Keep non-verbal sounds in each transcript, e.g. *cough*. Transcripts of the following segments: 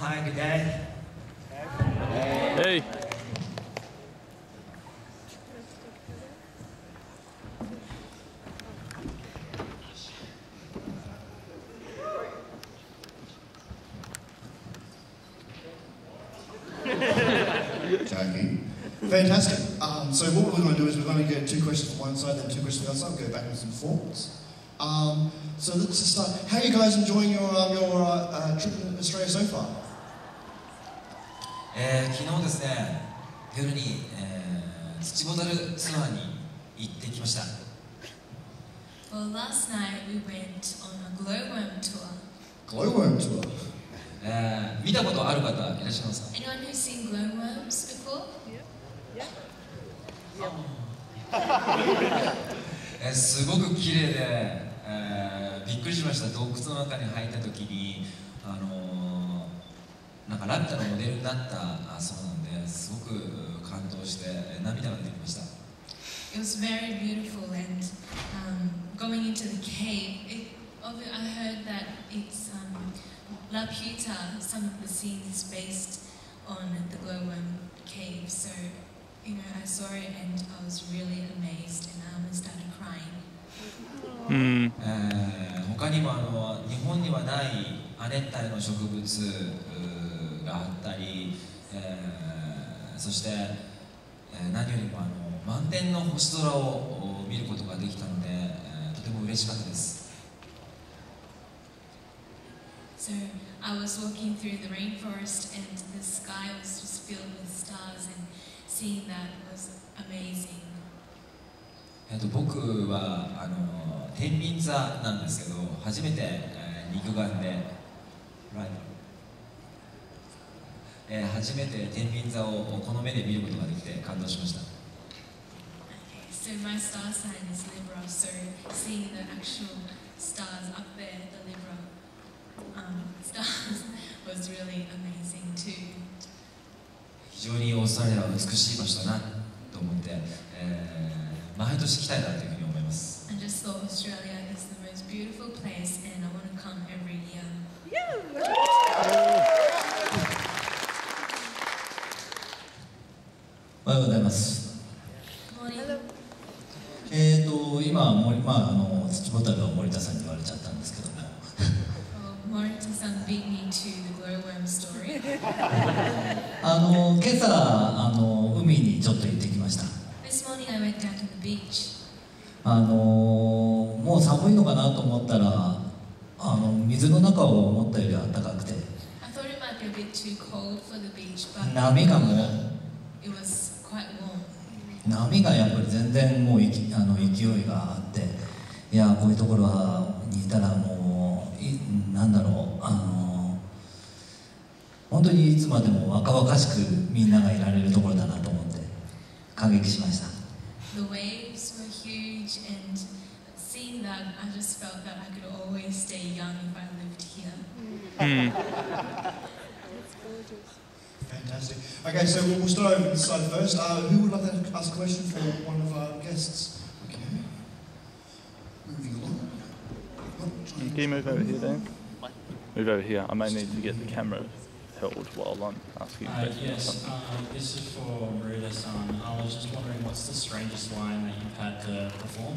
Hi, good day. Hey. Joking. Fantastic. Um, so what we're going to do is we're going to get two questions from one side, then two questions from the other side, go backwards and forwards. Um, so let's just start. How are you guys enjoying your, um, your 夜に、えー土ボトルツアーに行ってきました。Well, last night we went on a glowworm tour. Glowworm tour. えー見たことある方いらっしゃいますか Anyone who's seen glowworms before? えーすごく綺麗で、えーびっくりしました洞窟の中に入った時に、あのーなんかラピュタのモデルになったあそうなんですごく感動してえー涙が出てきました It was very beautiful and um, going into the cave. It, I heard that it's um, La Puta, some of the scenes is based on the glowworm cave. So, you know, I saw it and I was really amazed and I almost started crying. Mm. えー他にもあの日本にはない亜熱帯の植物があったり、えーそして、えー何よりもあの満天の星空をお見ることができたので、えーとても嬉しかったです So I was walking through the rainforest and the sky was just filled with stars and seeing that was amazing. えーと僕はあの天秤座なんですけど初めて、えー肉眼で、Right 初めて天秤座をこの目で見ることができて感動しました。非常にオーストラリアは美しい場所だなと思って、毎年来たいなというふうに思います。はようございます。えっと今は森まああの土ボタルを森田さんに言われちゃったんですけど。*laughs* あの今朝あの海にちょっと行ってきました。あのもう寒いのかなと思ったらあの水の中を思ったより暖かくて。*laughs* 波がもう。波がやっぱり全然もういきあの勢いがあっていやこういうところはにいたらもういなんだろうあの本当にいつまでも若々しくみんながいられるところだなと思って感激しました The waves were huge, and seeing that, I just felt that I could always stay young if I lived here. *laughs* Fantastic. Okay, so we'll we'll start over this side first. Uh, who would like to ask a question for one of our guests? Okay. Moving along. Oh, Can you move over here, Dan? Move over here. I may need to get the camera held while I'm asking Uh, questions. or yes, something. um, this is for Marita-san. I was just wondering what's the strangest line that you've had to perform?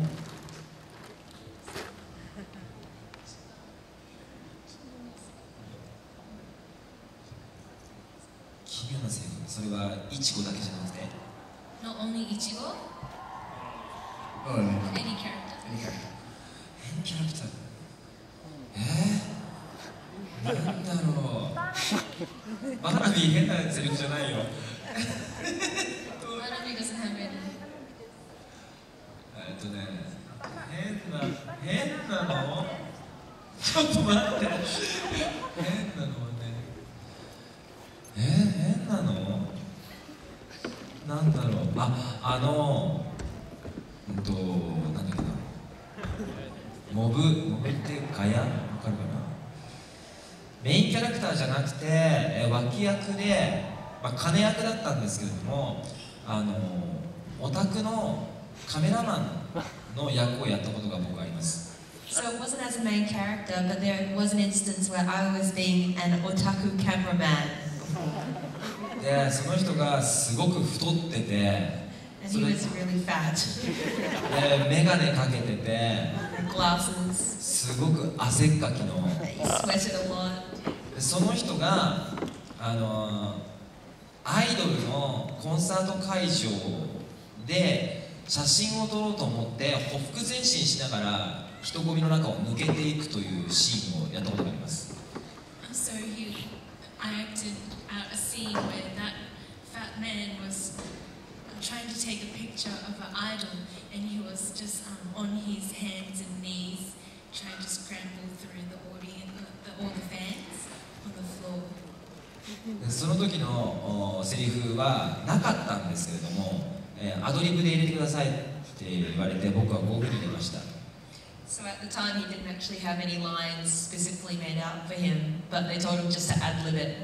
それはいちごだけじゃなくて？Not only え、なんだろう。バナビ変なやつじゃないよ。えっとね変なの？ちょっと待って。なくてえー脇役で、まあ、金役だったんですけれどもあのオタクのカメラマンの役をやったことが僕あります So it wasn't as a main character, but there was an instance where I was being an otaku cameraman, でその人がすごく太ってて and he was really fat. で眼鏡かけてて Glasses. すごく汗っかきの He sweated a lot. その人があのアイドルのコンサート会場で写真を撮ろうと思ってほふ前進しながら人混みの中を抜けていくというシーンをやったことがあります So he, I acted out a scene where that fat man was trying to take a picture of an idol, and he was just um, on his hands and knees trying to scramble through the audience, the, all the fans on the floor. でその時のおセリフはなかったんですけれども、えーアドリブで入れてくださいって言われて僕はこういうふうに入れました So at the time, he didn't actually have any lines specifically made out for him, but they told him just to ad lib it.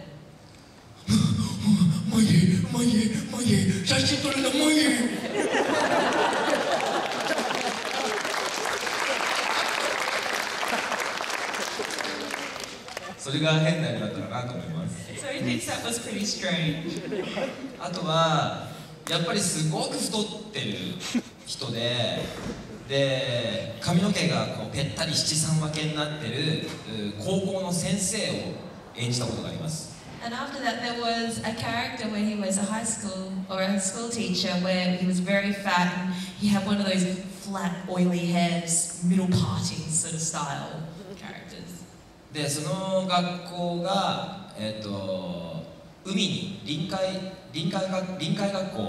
マイマイマイ写真撮れたマイそれが変な意味だったのかなと思います So he thinks that was pretty strange. あとはやっぱりすごく太ってる人でで髪の毛がこうぺったり七三分けになってるう高校の先生を演じたことがあります And after that, there was a character where he was a high school or a school teacher where he was very fat and he had one of those flat, oily heads, middle parting sort of style. でその学校が、えっと海に臨海臨海学臨海学校、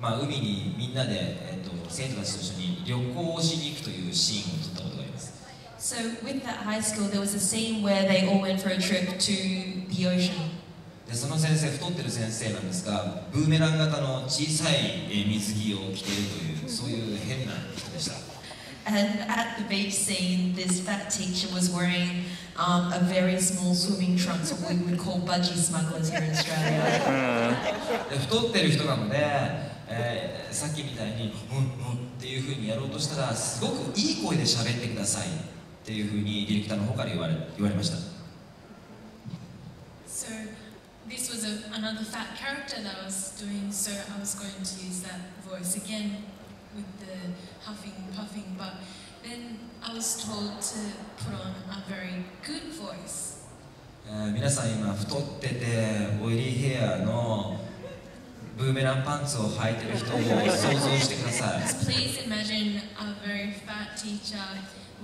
まあ、海にみんなで、えっと生徒たちと一緒に旅行をしに行くというシーンを撮ったことがあります So with that high school, there was a scene where they all went for a trip to the ocean. でその先生太ってる先生なんですがブーメラン型の小さいえー水着を着ているというそういう変な人でした And at the beach scene, this fat teacher was wearing um, a very small swimming trunks, what we would call budgie smugglers here in Australia. で太ってる人なので、えーさっきみたいに「うんうん」っていうふうにやろうとしたらすごくいい声で喋ってくださいっていうふうにディレクターの方から言われ言われました So this was a, another fat character that I was doing, so I was going to use that voice again with the huffing, puffing, but then I was told to put on a very good voice. えー皆さん今太っててオイリーヘアのブーメランパンツを履いてる人を想像してください please imagine a very fat teacher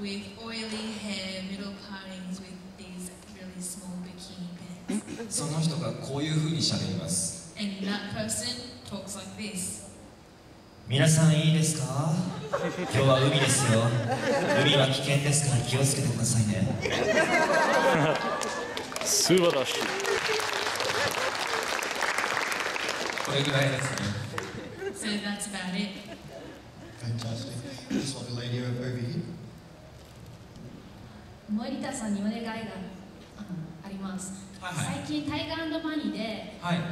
with oily hair, middle partings, with these really small bikini pants. その人がこういうふうに喋ります And that person talks like this. 皆さんいいですか？今日は海ですよ海は危険ですから気をつけてくださいね *laughs* 素晴らしい。これぐらいですね So that's about it. Fantastic. This lovely lady over here. 森田さんにお願いがあります、はいはい最近タイガーバニーで、はいあの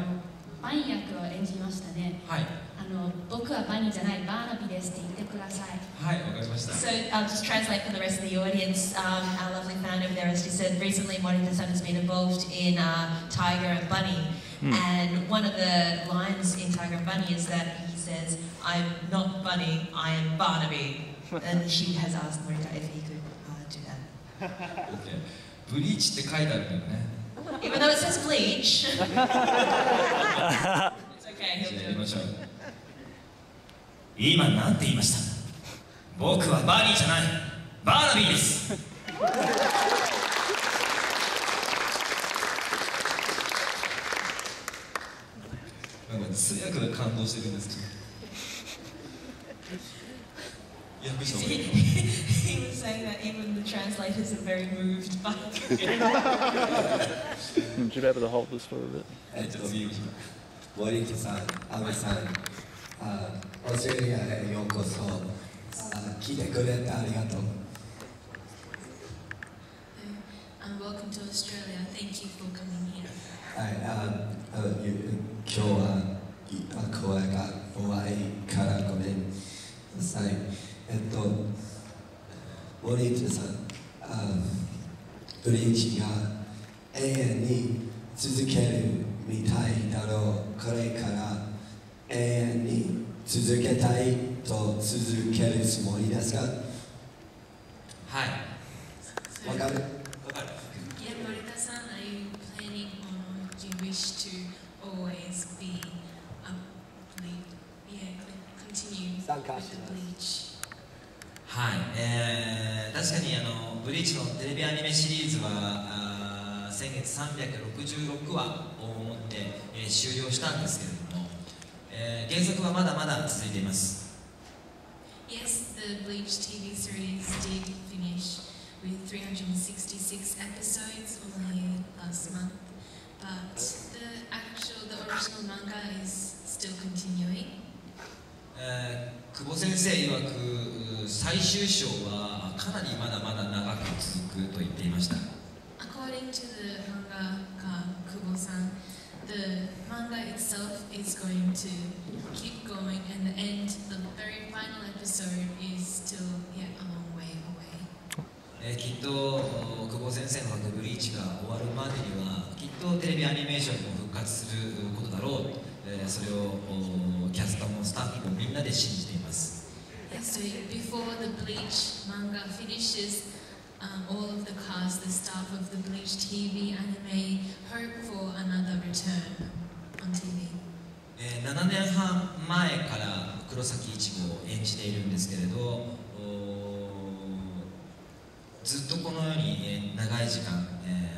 バニー役を演じましたねはい あの僕はバニーじゃないバーナビですって言ってくださいはいわかりました So I'll just translate for the rest of the audience. Um, our lovely fan over there, as she said, recently Morita-san has been involved in uh, Tiger and Bunny. And one of the lines in Tiger and Bunny is that he says, I'm not Bunny, I am Barnaby. *laughs* and she has asked Morita if he could uh, do that. OK *laughs* ブリーチって書いてあるけどね Even though it says bleach. *laughs* it's okay, じゃあ he'll や do り it. 今なんて言いました僕はバーニーじゃないバーナビーですなんか通訳が感動してるんですけど訳した方がいいの he was saying that even the translators are very moved by Would you be able to hold this for a bit? えっと森木さん、安部さん、あオーストラリアへようこそあ来てくれてありがとう。And welcome to Australia. Thank you for coming here. はい、ああゆ今日は声が怖いからごめんなさい。えっと、森田さんあブリーチが永遠に続けるみたいだろうこれから永遠に続けたいと続けるつもりですか？はい。はい、えー、確かにあのブリーチのテレビアニメシリーズはあー先月366話を持って、終了したんですけれども、えー原作はまだまだ続いています Yes, the Bleach TV series did finish with 366 episodes only last month, but the actual, the original manga is still continuing. えー久保先生曰く最終章はかなりまだまだ長く続くと言っていました According to the mangaka Kubo-san, the manga itself is going to keep going, and the end, the very final episode is still yet a long way away. えーきっとお久保先生のブリーチが終わるまでにはきっとテレビアニメーションも復活することだろう、えーそれをおキャストもスタッフもみんなで信じています Yeah, so before the Bleach manga finishes, um, all of the cast, the staff of the Bleach TV anime hope for another return on TV. えー7年半前から黒崎一護を演じているんですけれどずっとこのように、長い時間、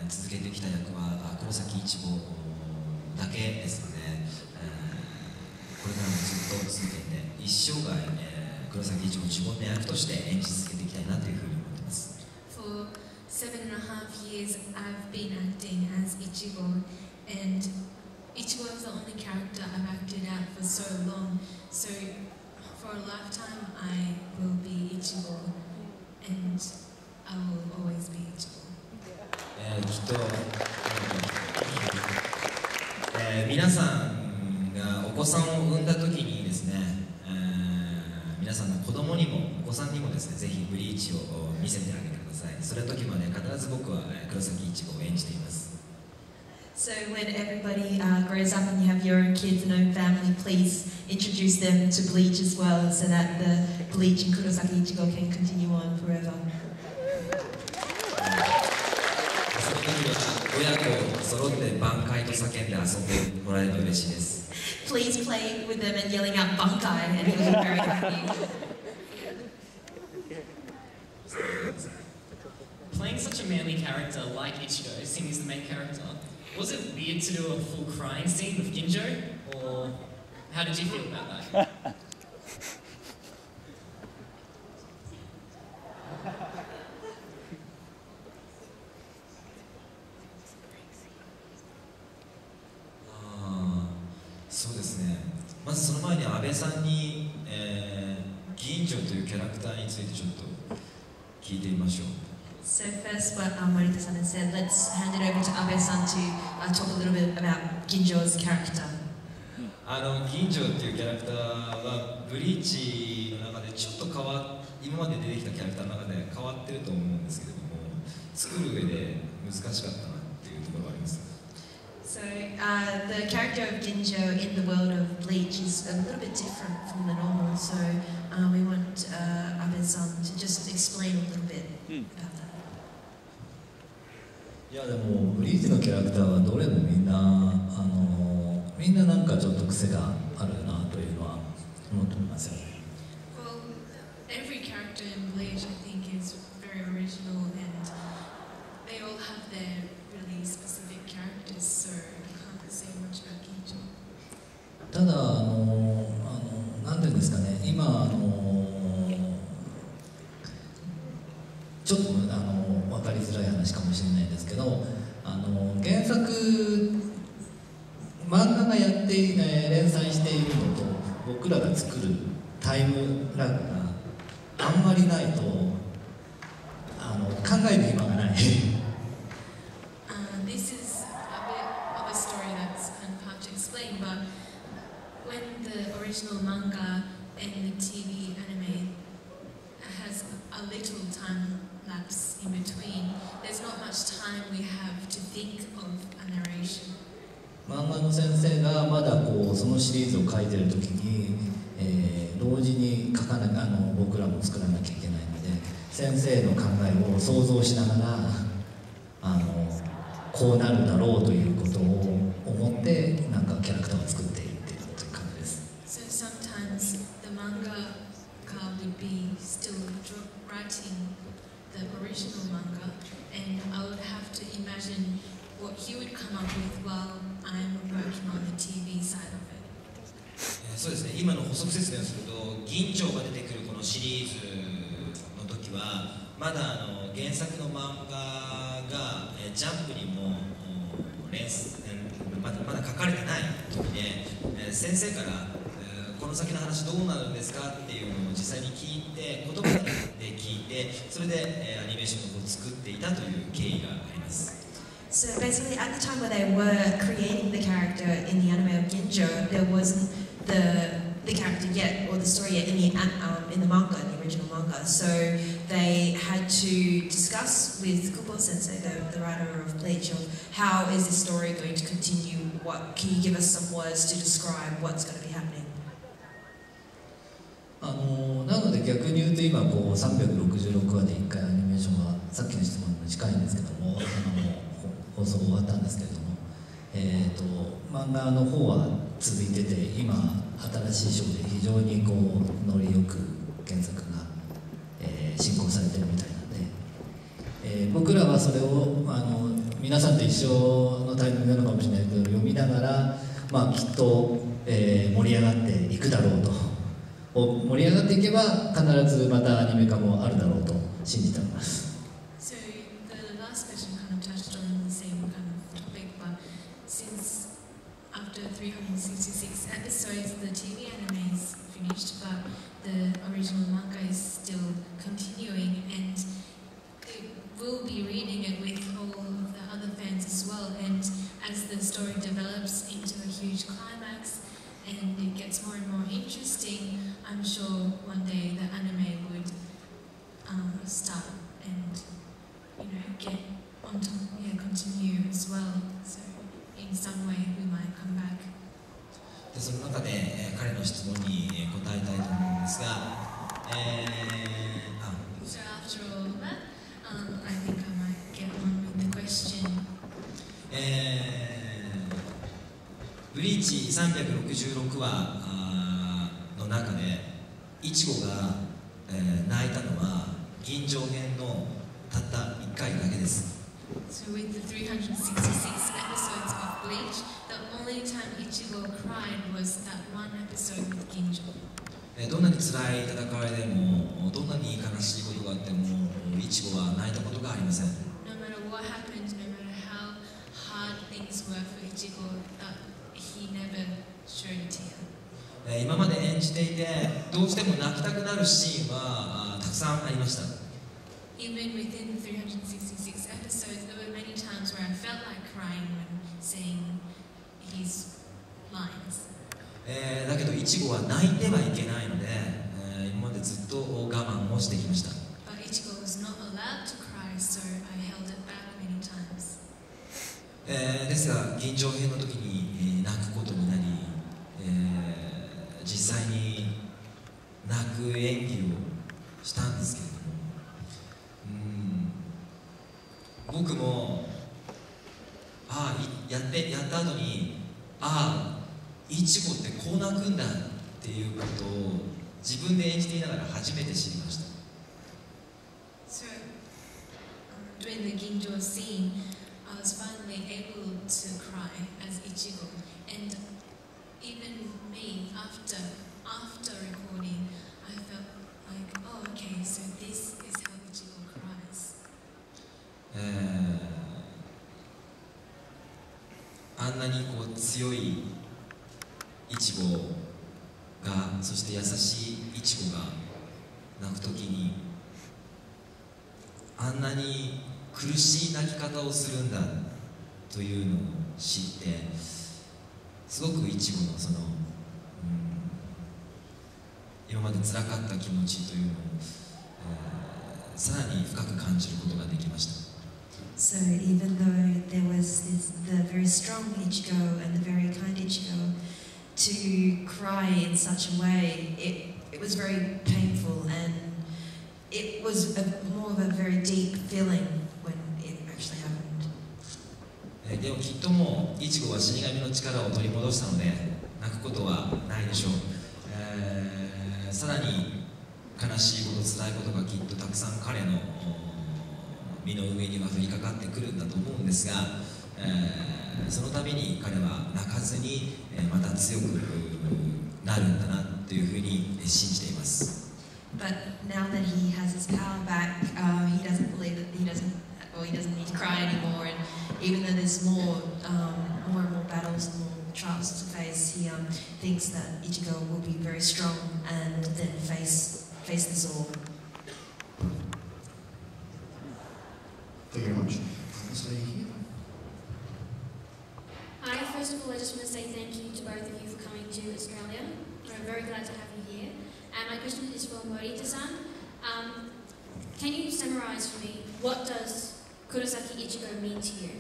続けてきた役は黒崎一護だけですので、えーこれからもずっと続けて一生涯、黒崎一護自分の役として演じ続けていきたいなというふうに思っています For seven and a half years, I've been acting as Ichigo, and Ichigo is the only character I've acted out for so long. So, for a lifetime, I will be Ichigo, and I will always be Ichigo. えーきっと、えー皆さんがお子さんを産んだ時にですね、えー皆さんの子供にもお子さんにもですねぜひブリーチを見せてあげてくださいそれ時まで必ず僕はえー黒崎一護を演じています So when everybody uh, grows up and you have your own kids and own family, please introduce them to Bleach as well, so that the Bleach and Kurosaki Ichigo can continue on forever. 親子揃って挽回と叫んで遊んでもらえると嬉しいです Please play with them and yelling out Bunkai, and we'll be very happy. Manly character like Ichigo, seeing he's the main character, was it weird to do a full crying scene with Ginjo? Or how did you feel about that? *laughs* いうキャラクターはブリーチの中でちょっと変わ今まで出てきたキャラクターの中で変わってると思うんですけれども作る上で難しかったなっていうところがあります So uh, the character of Ginjo in the world of Bleach is a little bit different from the normal. So uh, we want uh, Abe-san to just explain a little bit about that. いやでもブリーチのキャラクターはどれもみんなあのみんななんかちょっと癖があるなというのは思ってますよね。Well, every character in pieces a bit of a story that's kind of hard to explain, but when the original manga and the TV anime has a little time lapse in between, there's not much time we have to think of a narration. 漫画の先生がまだこうそのシリーズを書いてる時に、えー、同時に書かなあの僕らも作らなきゃいけないので先生の考えを想像しながらこうなるだろうということを思ってなんかキャラクターを作っていっているという感じです So sometimes the manga would be still writing the original manga, and I would have to imagine what he would come up with while I'm working on the TV side of it. えーそうですね今の補足説明をすると銀蝶が出てくるこのシリーズの時はまだあの原作の漫画が、えージャンプにもお連載えーまだまだ書かれてない時で、えー先生から、えーこの先の話どうなるんですかっていうのを実際に聞いて言葉で聞いてそれで、えーアニメーションを作っていたという経緯があります So basically, at the time when they were creating the character in the anime of Ginjo, there wasn't the the character yet or the story yet in the um, in the manga, in the original manga. So they had to discuss with Kubo Sensei, the, the writer of Bleach, of how is this story going to continue. What can you give us some words to describe what's going to be happening? あのなので逆に言うと今こう366話で1回アニメーションはさっきの質問に近いんですけどもあの放送終わったんですけれども、えー、と漫画の方は続いてて今新しい章で非常にこうノリよく原作が、えー進行されてるみたいなんで、えー僕らはそれをあの皆さんと一緒のタイミングなのかもしれないけど読みながら、まあ、きっと、えー盛り上がっていくだろうと。盛り上がっていけば必ずまたアニメ化もあるだろうと信じております So the last question kind of touched on the same kind of topic, but since after 366 episodes, the TV anime is finished, but the original manga is still continuing, and it will be reading it with all of the other fans as well. And as the story develops into a huge climax, and it gets more and more interesting, I'm sure one day the anime would um, start and you know get on top, yeah, continue as well. So in some way we might come back. でその中で、えー彼の質問にえー答えたいと思うんですが、えーあ So after all that, um, I think I might get ブリーチ366話の中でイチゴが、泣いたのは銀上編のたった1回だけです。どんなにつらい戦いでもどんなに悲しいことがあってもイチゴは泣いたことがありません。今まで演じていてどうしても泣きたくなるシーンはたくさんありました、だけどイチゴは泣いてはいけないので、今までずっと我慢をしてきました。えーですが銀城編の時に、えー泣くことになり、えー実際に泣く演技をしたんですけれどもうん僕もああやってやった後にああイチゴってこう泣くんだっていうことを自分で演じていながら初めて知りました So, um, during the Ginjo scene, I was finally able to cry as Ichigo. And even me, after after recording, I felt like, oh, okay, so this is how Ichigo cries. えーあんなにこう強いイチゴがそして優しいイチゴが泣くときにあんなに苦しい泣き方をするんだというのを知ってすごくイチゴのその、うん今まで辛かった気持ちというのを、えーさらに深く感じることができました So even though there was this, the very strong Ichigo and the very kind Ichigo, to cry in such a way, it, it was very painful and it was a, more of a very deep feeling when it actually happened. えーでもきっともうイチゴは死神の力を取り戻したので泣くことはないでしょう、えーさらに悲しいこと辛いことがきっとたくさん彼の身の上には降りかかってくるんだと思うんですが、えーその度に彼は泣かずに、えーまた強くなるんだなというふうに信じています。But now that he has his power back, uh, he doesn't believe that he doesn't, even though there's more, um, more and more battles and more trials to face, he um, thinks that Ichigo will be very strong and then face face this all. Thank you very much. This lady here. Hi, first of all, I just want to say thank you to both of you for coming to Australia. We're very glad to have you here. And my question is for Morita-san. Um, can you summarize for me what does Kurosaki Ichigo mean to you?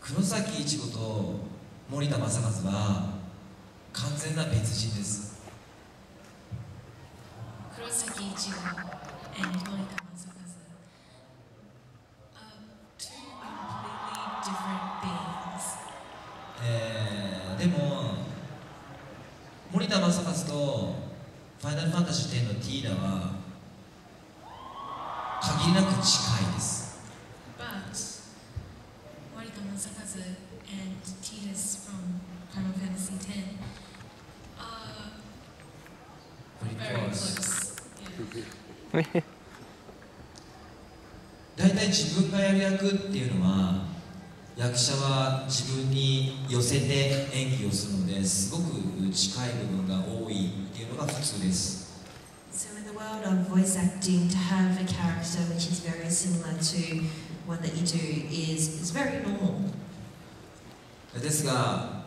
黒崎いちごと森田正和は完全な別人です黒崎いちご森田ファイナルファンタジー10のティーダは限りなく近いです and Tidus from Final Fantasy X are Pretty very close. close. Yeah. *laughs* 大体自分がやる役っていうのは役者は自分に寄せて演技をするのですごく近い部分が多いっていうのが普通です So in the world of voice acting, to have a character which is very similar to one that you do is, is very normal. ですが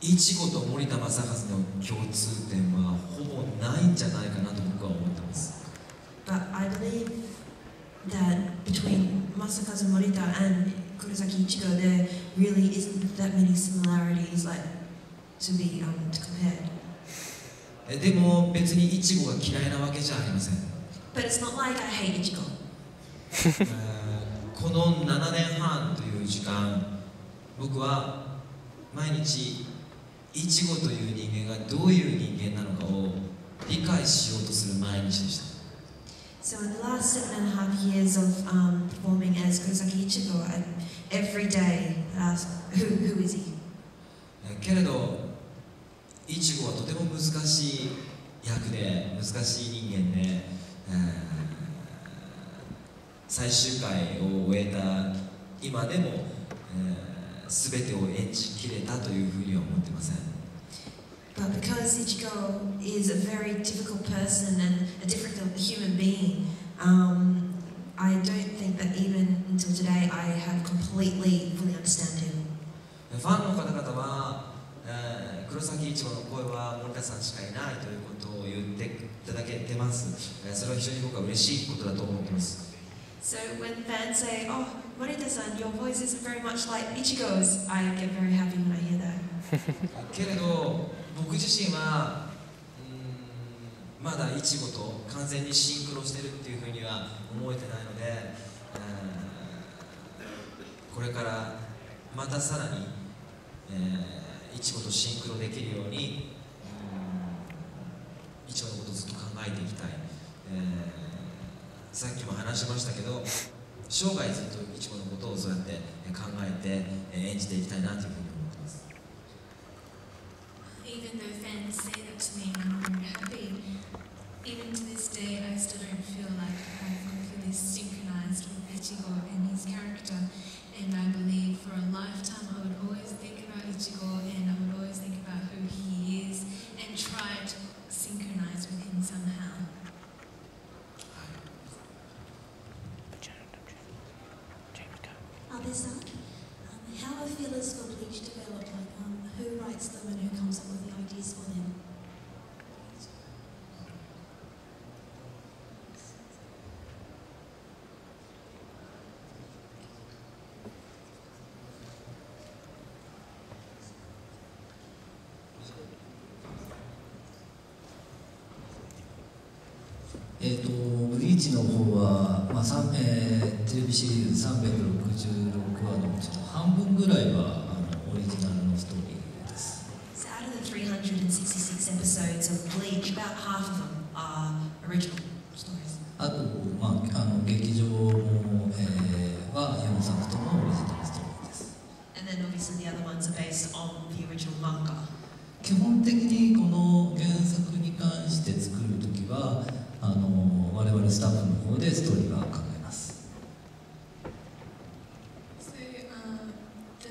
いちごと森田正和の共通点はほぼないんじゃないかなと僕は思ってます But I believe that between Masakazu Morita and Kurosaki Ichigo, there really isn't that many similarities like to be um, to compare. え でも別にいちごが嫌いなわけじゃありません But it's not like I hate Ichigo. えーこの7年半という時間僕は毎日いちごという人間がどういう人間なのかを理解しようとする毎日でした So in the last seven and a half years of um, performing as Kurosaki Ichigo, every day I ask, who, who is he? えーけれどいちごはとても難しい役で難しい人間で、えー最終回を終えた今でも、えー、全てを演じきれたというふうには思ってません But because Ichigo is a very difficult person and a difficult human being, um, I don't think that even until today I have completely fully understand him. ファンの方々は、えー黒崎一護の声は森田さんしかいないということを言っていただけてます、えーそれは非常に僕は嬉しいことだと思っています So when fans say, "Oh, Morita-san, your voice is very much like Ichigo's," I get very happy when I hear that. *laughs* けれど僕自身はうーんまだいちごと完全にシンクロしてるっていうふうには思えてないので、えーこれからまたさらに、えーいちごとシンクロできるようにいちごのことをずっと考えていきたい、えーさっきも話しましたけど生涯ずっといちごのことをそうやって考えて演じていきたいなというふうに思ってます。Even though fans say that to me, I'm very happy. Even to this day, I still don't feel like I've completely synchronized with Ichigo and his character. And I believe for a lifetime, I would always think about Ichigo and I would always think about Morita-san. Um, how are feelers for Bleach developed? Like, um, who writes them and who comes up with the ideas for them? えっ、ー、と、ブリーチの方は、まあ、三、えー、テレビシリーズ三百六十六話のうちの半分ぐらいは、あの、オリジナルのストーリーです。あと、まあ、あの、劇場も、えー、は、四作ともオリジナルストーリーです。基本的に、この原作に関して作るときは。あの我々スタッフの方でストーリーは考えます。So, um, the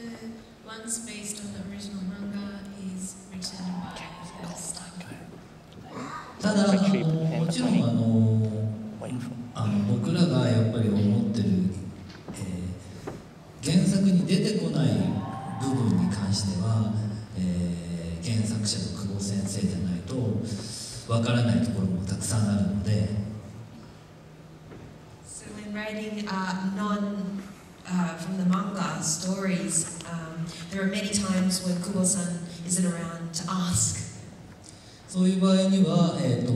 ones based on the original manga is written by the staff. ただあのもちろんあのあの僕らがやっぱり思ってる、えー原作に出てこない部分に関しては、えー原作者の久保先生じゃないとわからないところもたくさんあるので So when writing uh, non uh, from the manga stories, um, there are many times when Kubo-san isn't around to ask. そういう場合には、えー、と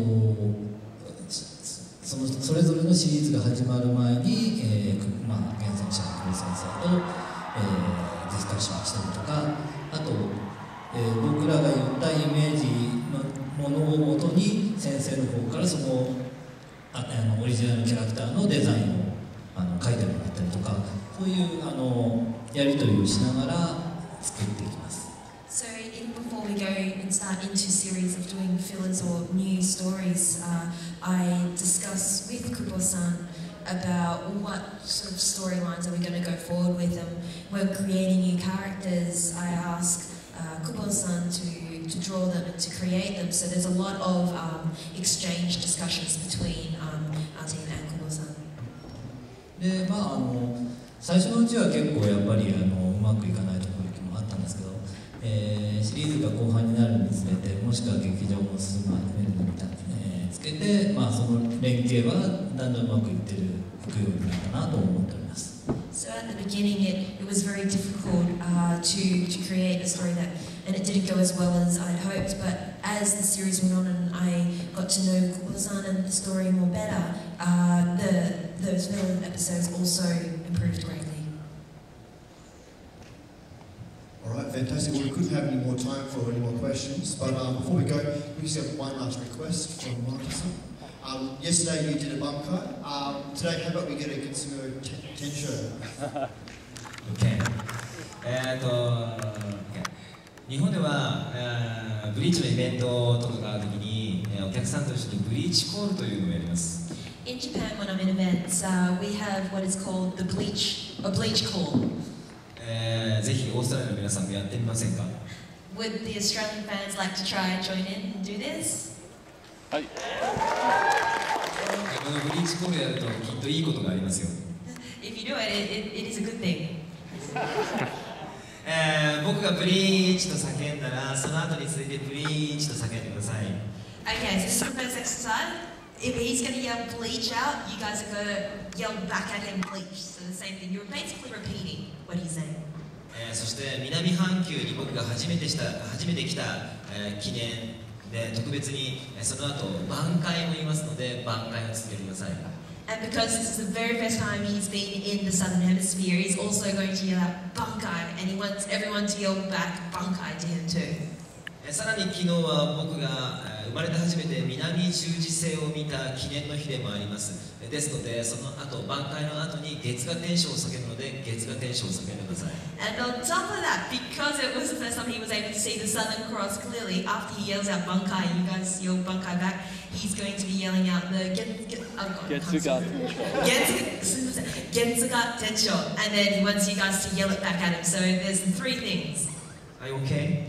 そのそれぞれのシリーズが始まる前に、えーくまあ、原作者の久保先生と、えーディスカッションしたりとかあと、えー僕らが言ったイメージのものをもとに先生の方からそのああのオリジナルキャラクターのデザインをあの書いてもらったりとかそういうあのやり取りをしながら作っていきます。So even before we go and start into series of doing fillers or new stories, uh, I discuss with Kubo-san about what sort of storylines are we going to go forward with them. When creating new characters, I ask uh, Kubo-san to, to draw them and to create them. So there's a lot of um, exchange discussions between um, team and Kubo-san. でまああの最初のうちは結構やっぱりあのうまくいかないところもあったんですけど、えーシリーズが後半になるにつれてもしくは劇場も進む始めるのみたいな、えーつけて、まあ、その連携はだんだんうまくいってるいくようになったなと思っております。So at the beginning, it, it was very difficult uh, to, to create a story that, and it didn't go as well as I'd hoped. But as the series went on and I got to know Kubo-san and the story more better, uh, the those villain episodes also improved greatly. All right, fantastic. Well, we couldn't have any more time for any more questions, but um, before we go, we just have one last request from Marcus. Um, yesterday you did a bunkai. Um, today, how about we get a Gitsugo ten- Tensho? OK えーと OK 日本では、えーブリーチのイベントとかがあるときに、えーお客さんと一緒にブリーチコールというのをやります In Japan, when I'm in events, uh, we have what is called the bleach, a bleach call. えーぜひオーストラリアの皆さんもやってみませんか Would the Australian fans like to try and join in and do this? はい。このブリーチコールやるときっといいことがありますよ If you do it, it, it, it is a good thing. えー僕がブリーチと叫んだらその後に続いてブリーチと叫んでください Okay, so this is the first exercise. If he's going to yell bleach out, you guys are going to yell back at him bleach. So the same thing. You're basically repeating what he's saying. えーそして南半球に僕が初めてした初めて来た、えー記念で特別にえーその後挽回も言いますので挽回を続けてください And because this is the very first time he's been in the Southern Hemisphere, he's also going to yell out bunkai, and he wants everyone to yell back bunkai to him too. さらに昨日は僕が生まれて初めて南十字星を見た記念の日でもありますですのでその後挽回の後に月河天使を叫ぶので月河天使を叫んでください And on top of that, because it was the first time he was able to see the Southern Cross clearly, after he yells out bunkai, you guys yell bunkai back, he's going to be yelling out the get, get, oh God, Getsuga. Getsuga Tensho. And then he wants you guys to yell it back at him. So there's three things. Are you okay?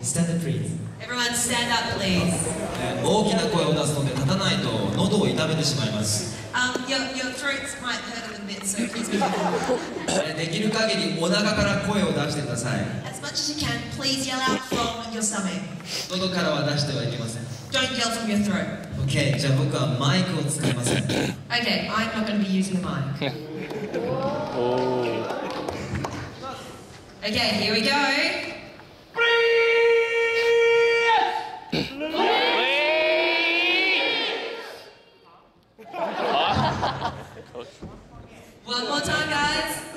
Stand up please Everyone stand up, please. えー大きな声を出すので立たないと喉を痛めてしまいます Uh, Um, your, your throats might hurt a bit, so please be careful. えーできる限りお腹から声を出してください As much as you can, please yell out from your stomach. 喉からは出してはいけません Don't yell from your throat. OK じゃあ僕はマイクを使いません Okay, I'm not going to be using the mic. Okay, here we go. One more time, guys.